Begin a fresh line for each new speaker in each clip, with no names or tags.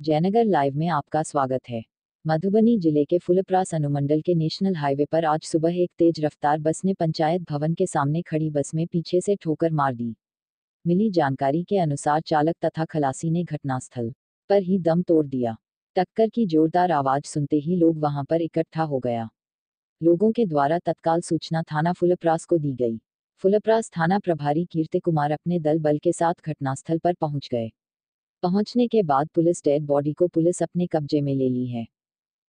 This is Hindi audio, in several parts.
जयनगर लाइव में आपका स्वागत है। मधुबनी ज़िले के फुलप्रास अनुमंडल के नेशनल हाईवे पर आज सुबह एक तेज रफ्तार बस ने पंचायत भवन के सामने खड़ी बस में पीछे से ठोकर मार दी। मिली जानकारी के अनुसार चालक तथा खलासी ने घटनास्थल पर ही दम तोड़ दिया। टक्कर की जोरदार आवाज़ सुनते ही लोग वहाँ पर इकट्ठा हो गया। लोगों के द्वारा तत्काल सूचना थाना फुलप्रास को दी गई। फुलप्रास थाना प्रभारी कीर्ति कुमार अपने दल बल के साथ घटनास्थल पर पहुँच गए। पहुँचने के बाद पुलिस डेड बॉडी को पुलिस अपने कब्जे में ले ली है।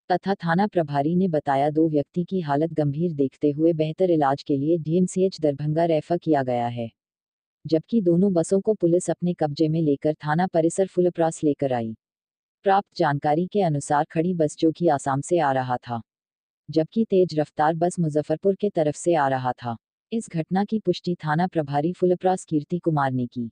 तथा थाना प्रभारी ने बताया दो व्यक्ति की हालत गंभीर देखते हुए बेहतर इलाज के लिए डीएमसीएच दरभंगा रेफर किया गया है। जबकि दोनों बसों को पुलिस अपने कब्जे में लेकर थाना परिसर फुलप्रास लेकर आई। प्राप्त जानकारी के अनुसार खड़ी बस जो कि आसाम से आ रहा था, जबकि तेज रफ्तार बस मुजफ्फरपुर के तरफ़ से आ रहा था। इस घटना की पुष्टि थाना प्रभारी फुलप्रास कीर्ति कुमार ने की।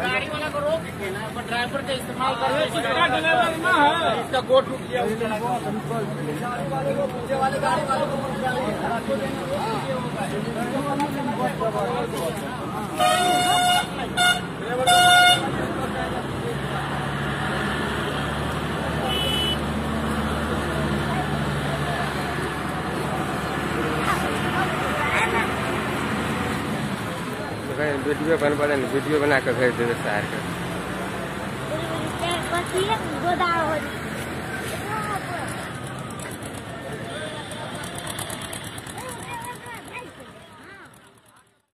गाड़ी वाला को रोक ड्राइवर का इस्तेमाल कर। इसका गोट रुक गया गाड़ी वाले को
वीडियो बनवा देना वीडियो बना कर भेज देवे शहर के